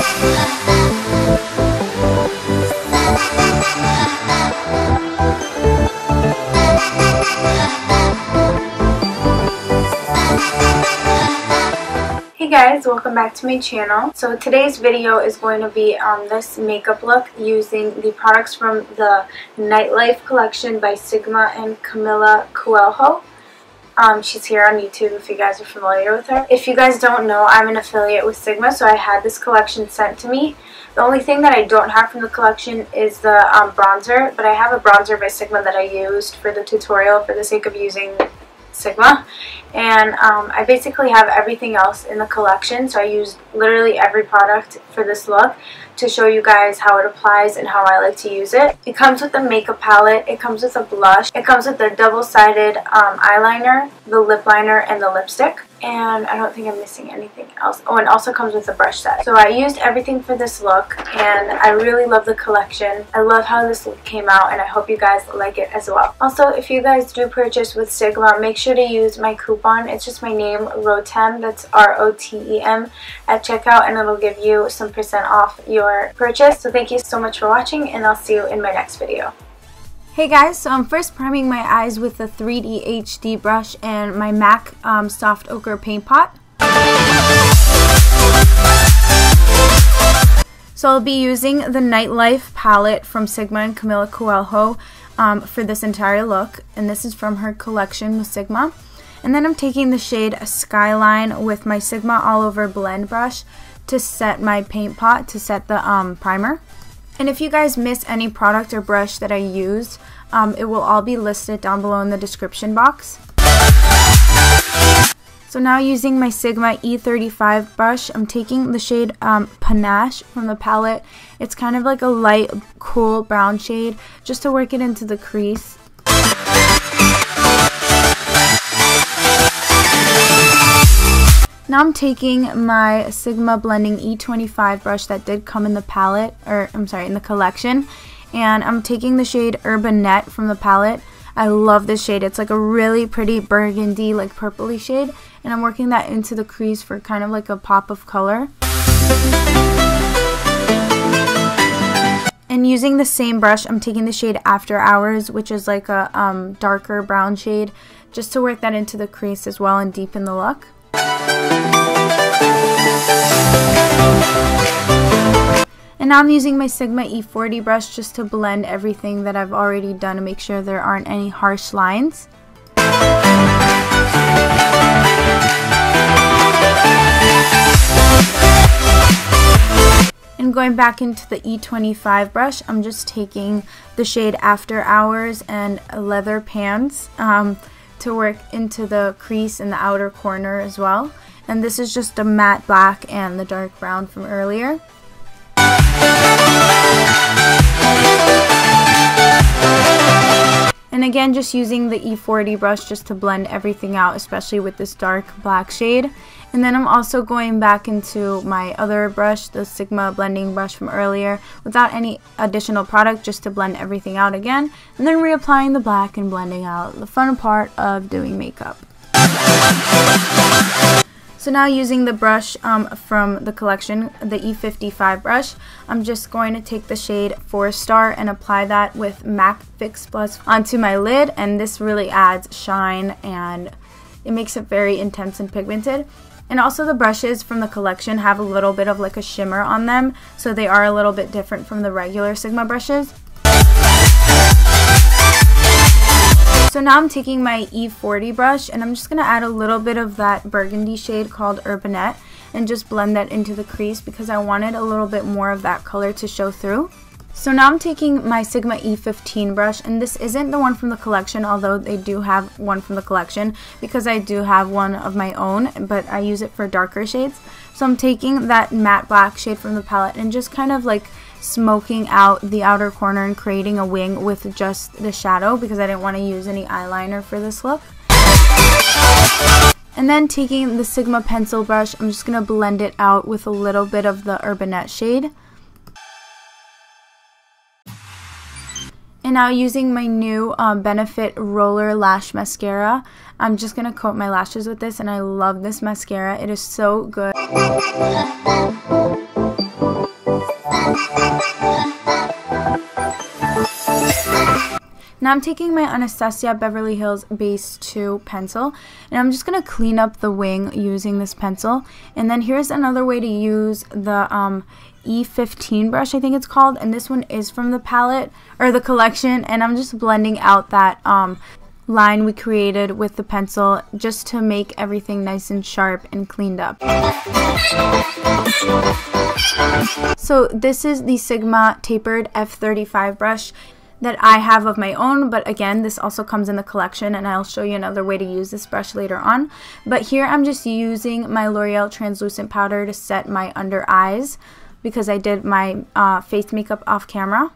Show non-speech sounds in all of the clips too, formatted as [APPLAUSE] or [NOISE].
Hey guys, welcome back to my channel. So today's video is going to be on this makeup look using the products from the Nightlife collection by Sigma and Camila Coelho. Um, she's here on YouTube if you guys are familiar with her. If you guys don't know, I'm an affiliate with Sigma, so I had this collection sent to me. The only thing that I don't have from the collection is the um, bronzer, but I have a bronzer by Sigma that I used for the tutorial for the sake of using Sigma and um, I basically have everything else in the collection so I used literally every product for this look to show you guys how it applies and how I like to use it. It comes with a makeup palette, it comes with a blush, it comes with a double-sided um, eyeliner, the lip liner, and the lipstick and I don't think I'm missing anything else. Oh, and also comes with a brush set. So I used everything for this look, and I really love the collection. I love how this look came out, and I hope you guys like it as well. Also, if you guys do purchase with Sigma, make sure to use my coupon. It's just my name, ROTEM, that's R-O-T-E-M, at checkout, and it'll give you some percent off your purchase. So thank you so much for watching, and I'll see you in my next video. Hey guys, so I'm first priming my eyes with the 3D HD brush and my MAC um, Soft Ochre Paint Pot. So I'll be using the Nightlife palette from Sigma and Camila Coelho um, for this entire look. And this is from her collection with Sigma. And then I'm taking the shade Skyline with my Sigma All Over Blend brush to set my paint pot, to set the um, primer. And if you guys miss any product or brush that I used, um, it will all be listed down below in the description box. So now using my Sigma E35 brush, I'm taking the shade um, Panache from the palette. It's kind of like a light, cool brown shade, just to work it into the crease. I'm taking my Sigma Blending E25 brush that did come in the palette, or I'm sorry, in the collection, and I'm taking the shade Urbanette from the palette. I love this shade. It's like a really pretty burgundy, like purpley shade, and I'm working that into the crease for kind of like a pop of color. And using the same brush, I'm taking the shade After Hours, which is like a um, darker brown shade, just to work that into the crease as well and deepen the look. And now I'm using my Sigma E40 brush just to blend everything that I've already done to make sure there aren't any harsh lines. And going back into the E25 brush, I'm just taking the shade After Hours and Leather Pants. Um, to work into the crease in the outer corner as well. And this is just a matte black and the dark brown from earlier. And again, just using the E40 brush just to blend everything out, especially with this dark black shade. And then I'm also going back into my other brush, the Sigma blending brush from earlier, without any additional product, just to blend everything out again. And then reapplying the black and blending out the fun part of doing makeup. So now using the brush um, from the collection, the E55 brush, I'm just going to take the shade 4 Star and apply that with MAC Fix Plus onto my lid and this really adds shine and it makes it very intense and pigmented. And also the brushes from the collection have a little bit of like a shimmer on them, so they are a little bit different from the regular Sigma brushes. So now I'm taking my E40 brush and I'm just going to add a little bit of that burgundy shade called Urbanette and just blend that into the crease because I wanted a little bit more of that color to show through. So now I'm taking my Sigma E15 brush, and this isn't the one from the collection, although they do have one from the collection, because I do have one of my own, but I use it for darker shades. So I'm taking that matte black shade from the palette and just kind of like smoking out the outer corner and creating a wing with just the shadow because I didn't want to use any eyeliner for this look. And then taking the Sigma pencil brush, I'm just going to blend it out with a little bit of the Urbanette shade. And now using my new um, Benefit Roller Lash Mascara, I'm just going to coat my lashes with this and I love this mascara. It is so good. [LAUGHS] Now I'm taking my Anastasia Beverly Hills Base 2 pencil and I'm just going to clean up the wing using this pencil. And then here's another way to use the um, E15 brush, I think it's called. And this one is from the palette, or the collection. And I'm just blending out that um, line we created with the pencil just to make everything nice and sharp and cleaned up. So this is the Sigma Tapered F35 brush that I have of my own, but again, this also comes in the collection and I'll show you another way to use this brush later on. But here I'm just using my L'Oreal translucent powder to set my under eyes because I did my uh, face makeup off camera.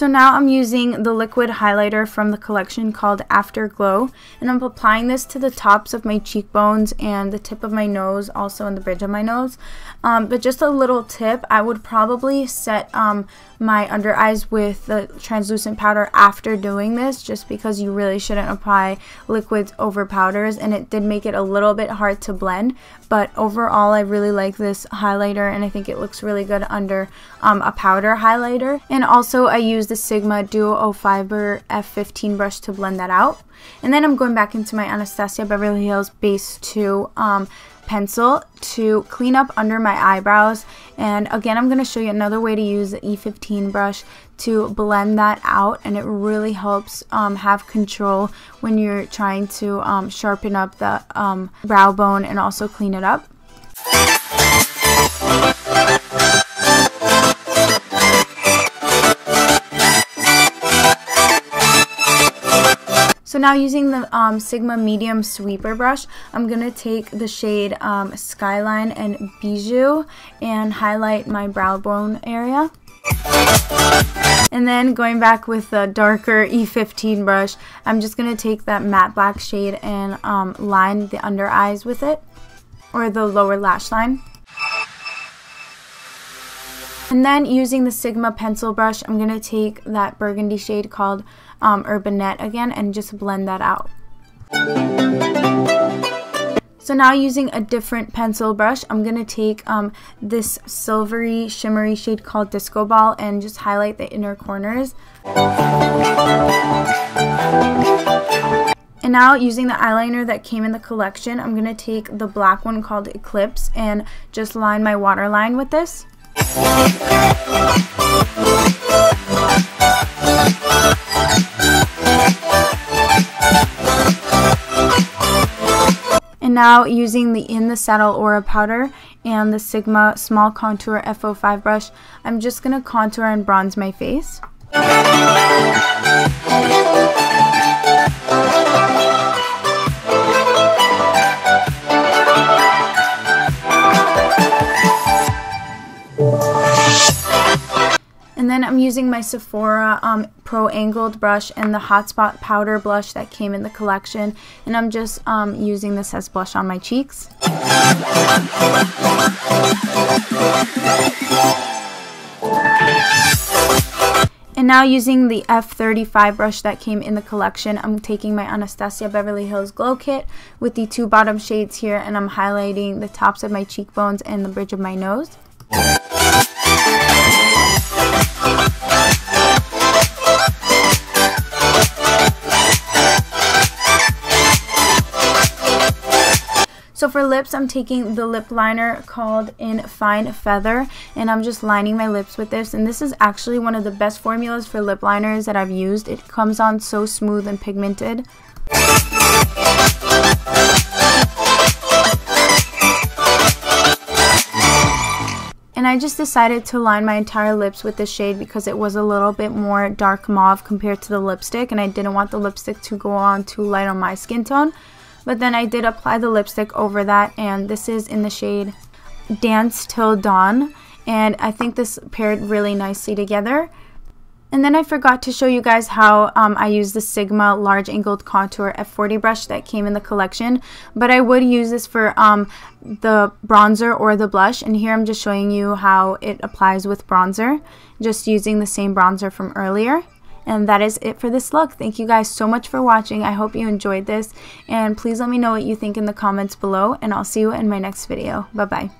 So now I'm using the liquid highlighter from the collection called Afterglow and I'm applying this to the tops of my cheekbones and the tip of my nose, also in the bridge of my nose. Um, but just a little tip, I would probably set um, my under eyes with the translucent powder after doing this just because you really shouldn't apply liquids over powders and it did make it a little bit hard to blend but overall I really like this highlighter and I think it looks really good under um, a powder highlighter and also I use the Sigma Duo Fiber F15 brush to blend that out. And then I'm going back into my Anastasia Beverly Hills Base 2 um, pencil to clean up under my eyebrows. And again I'm going to show you another way to use the E15 brush to blend that out. And it really helps um, have control when you're trying to um, sharpen up the um, brow bone and also clean it up. Now using the um, Sigma Medium Sweeper Brush, I'm going to take the shade um, Skyline and Bijou and highlight my brow bone area. And then going back with the darker E15 brush, I'm just going to take that matte black shade and um, line the under eyes with it, or the lower lash line. And then using the Sigma pencil brush, I'm going to take that burgundy shade called um, Urbanette again and just blend that out. So now using a different pencil brush, I'm going to take um, this silvery shimmery shade called Disco Ball and just highlight the inner corners. And now using the eyeliner that came in the collection, I'm going to take the black one called Eclipse and just line my waterline with this. And now using the In the Saddle Aura powder and the Sigma Small Contour F05 brush, I'm just going to contour and bronze my face. And then I'm using my Sephora um, Pro Angled brush and the Hotspot Powder blush that came in the collection. And I'm just um, using this as blush on my cheeks. And now using the F35 brush that came in the collection, I'm taking my Anastasia Beverly Hills Glow Kit with the two bottom shades here and I'm highlighting the tops of my cheekbones and the bridge of my nose. So for lips, I'm taking the lip liner called in Fine Feather, and I'm just lining my lips with this. And this is actually one of the best formulas for lip liners that I've used. It comes on so smooth and pigmented. And I just decided to line my entire lips with this shade because it was a little bit more dark mauve compared to the lipstick and I didn't want the lipstick to go on too light on my skin tone. But then I did apply the lipstick over that and this is in the shade Dance Till Dawn. And I think this paired really nicely together. And then I forgot to show you guys how um, I use the Sigma Large Angled Contour F40 brush that came in the collection. But I would use this for um, the bronzer or the blush. And here I'm just showing you how it applies with bronzer. Just using the same bronzer from earlier. And that is it for this look. Thank you guys so much for watching. I hope you enjoyed this. And please let me know what you think in the comments below. And I'll see you in my next video. Bye-bye.